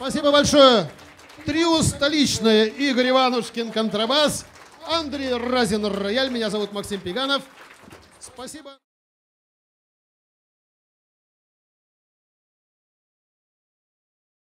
Спасибо большое. Трио столичное. Игорь Иванушкин, контрабас. Андрей Разин, рояль. Меня зовут Максим Пиганов. Спасибо.